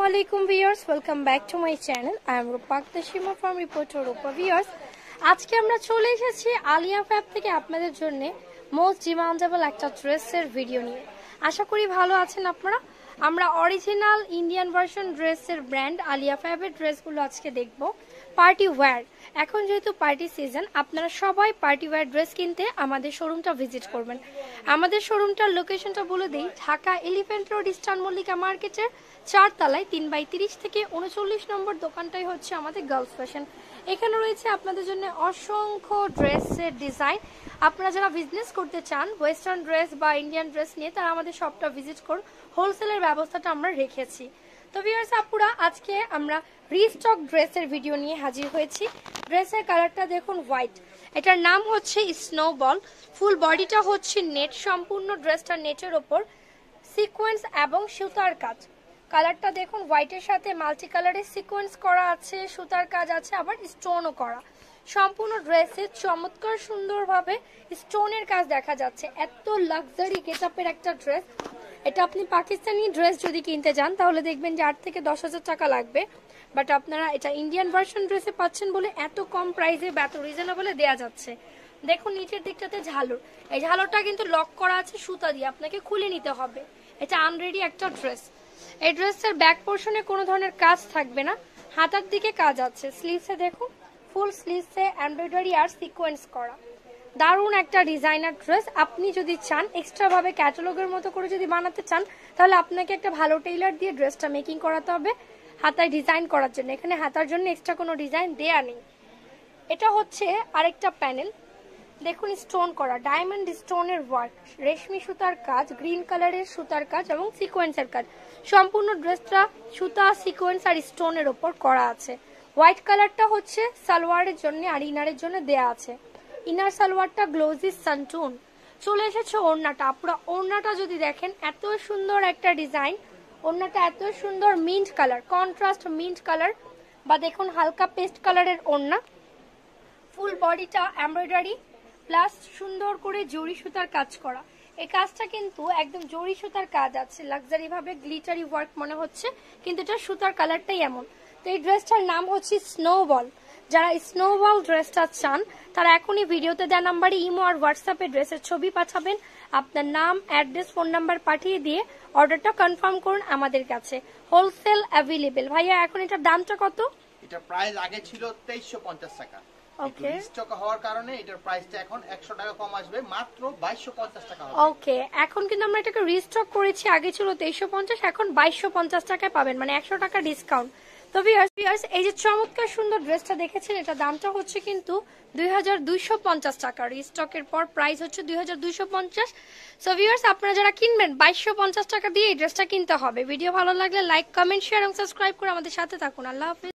আসসালামু আলাইকুম viewers welcome back to my channel I am Rupak Sima from reporter Rupa viewers আজকে আমরা চলে এসেছি আলিয়া ফ্যাব থেকে আপনাদের জন্য মোস্ট ডিমান্ডেবল একটা ড্রেসের ভিডিও নিয়ে। আশা করি ভালো আছেন আপনারা। আমরা অরিজিনাল ইন্ডিয়ান ভার্সন ড্রেসের ব্র্যান্ড আলিয়া ফ্যাবের ড্রেসগুলো আজকে দেখব। Party wear. এখন যেহেতু পার্টি সিজন, আপনারা সবাই পার্টি ওয়্যার ড্রেস কিনতে আমাদের শোরুমটা ভিজিট করবেন। আমাদের শোরুমটার লোকেশনটা বলে দিই, Dhaka elephant road, eastern Mallika মার্কেটের চারতলায় তিন বাই তিরিশ থেকে উনচল্লিশ নম্বর দোকানটাই হচ্ছে আমাদের গার্লস ফ্যাশন। এখানে রয়েছে আপনাদের জন্য অসংখ্য ড্রেসের ডিজাইন। আপনারা যারা বিজনেস করতে চান ওয়েস্টার্ন ড্রেস বা ইন্ডিয়ান ড্রেস নিয়ে, তারা আমাদের শপটা ভিজিট করুন। হোলসেলের ব্যবস্থাটা আমরা রেখেছি। তো ভিউয়ার্স আপুরা, আজকে আমরা রিস্টক ড্রেসের ভিডিও নিয়ে হাজির হয়েছি। ড্রেসের কালারটা দেখুন হোয়াইট এটার নাম হচ্ছে স্নো বল ফুল বডিটা হচ্ছে নেট সম্পূর্ণ ড্রেসটা নেটের ওপর। সিকোয়েন্স এবং সুতার কাজ। কালারটা দেখুন হোয়াইটের সাথে মাল্টি কালারের সিকোয়েন্স করা আছে, সুতার কাজ আছে, আবার স্টোনও করা। সম্পূর্ণ ড্রেসে চমৎকার সুন্দরভাবে স্টোনের কাজ দেখা যাচ্ছে। এত লাক্সারি গেটআপের একটা ড্রেস এটা আপনি পাকিস্তানি ড্রেস যদি কিনতে যান, তাহলে দেখবেন যে আট থেকে দশ হাজার টাকা লাগবে। বাট আপনারা এটা ইন্ডিয়ান ভার্সন ড্রেসে পাচ্ছেন বলে এত কম প্রাইসে বা এত রিজনেবলে দেওয়া যাচ্ছে। দেখুন, নিচের দিকটাতে ঝালর। এই ঝালরটা কিন্তু লক করা আছে সুতা দিয়ে, আপনাকে খুলে নিতে হবে। এটা আনরেডি একটা ড্রেস এই ড্রেসের ব্যাক পোর্শনে কোনো ধরনের কাজ থাকবে না। হাতার দিকে কাজ আছে। স্লিভসে দেখুন ফুল স্লিভসে এমব্রয়ডারি আর সিকোয়েন্স করা। দারুণ একটা ডিজাইনার ড্রেস আপনি যদি চান এক্সট্রা ভাবে ক্যাটালগের মতো করে যদি বানাতে চান, তাহলে আপনাকে একটা ভালো টেইলার দিয়ে ড্রেসটা মেকিং করাতে হবে, হাতায় ডিজাইন করার জন্য। এখানে হাতার জন্য এক্সট্রা কোনো ডিজাইন দেয়া নেই। এটা হচ্ছে আরেকটা প্যানেল দেখুন স্টোন করা ডায়মন্ড স্টোনের ওয়ার্ক রেশমি সুতার কাজ গ্রিন কালারের সুতার কাজ এবং সিকোয়েন্সের কাজ। সম্পূর্ণ ড্রেসটা সুতা সিকোয়েন্স আর স্টোনের ওপর করা আছে। হোয়াইট কালারটা হচ্ছে সালোয়ারের জন্য আর ইনারের জন্য দেয়া আছে। ইনার সালোয়ারটা গ্লোজি সানটুন চলে এসেছে ওড়নাটা। আপনারা ওড়নাটা যদি দেখেন, এত সুন্দর একটা ডিজাইন ওড়নাটা এত সুন্দর mint colour contrast mint colour বা দেখুন, হালকা পেস্ট কালারের ওড়না। ফুল বডিটা এমব্রয়ডারি প্লাস সুন্দর করে জড়ি সুতার কাজ করা। এই কাজটা কিন্তু একদম জড়ি সুতার কাজ আছে। লাক্সারি ভাবে গ্লিটারি ওয়ার্ক মনে হচ্ছে। কিন্তু এটা সুতার কালারটাই এমন। তো এই ড্রেসটার নাম হচ্ছে স্নোবল যারা স্নোবল ড্রেসটা চান তারা এখনই ভিডিওতে দেওয়া নাম্বারে ইমো আর হোয়াটসঅ্যাপে ড্রেসের ছবি পাঠাবেন। আপনার নাম অ্যাড্রেস ফোন নাম্বার পাঠিয়ে দিয়ে অর্ডারটা কনফার্ম করুন আমাদের কাছে। হোলসেল অ্যাভেলেবেল ভাইয়া এখন এটার দামটা কত? এটা প্রাইস আগে ছিল তেইশশো পঞ্চাশ টাকা। Okay. স্টক হওয়ার কারণে এটার প্রাইসটা এখন একশো টাকা কম আসবে মাত্র বাইশশো পঞ্চাশ টাকা হবে। ওকে এখন কিন্তু আমরা এটাকে রিস্টক করেছি আগে ছিল তেইশশো পঞ্চাশ এখন বাইশশো পঞ্চাশ টাকায় পাবেন মানে একশো টাকা ডিসকাউন্ট তো এই যে চমৎকার সুন্দর ড্রেসটা দেখেছেন এটা দামটা হচ্ছে কিন্তু দুই পর প্রাইস হচ্ছে দুই হাজার দুইশো পঞ্চাশ। সো আপনারা যারা কিনবেন, বাইশশো টাকা দিয়ে এই ড্রেসটা কিনতে হবে। ভিডিও ভালো লাগলে লাইক কমেন্ট শেয়ার এবং সাবস্ক্রাইব করে আমাদের সাথে থাকুন। আল্লাহ হাফিজ।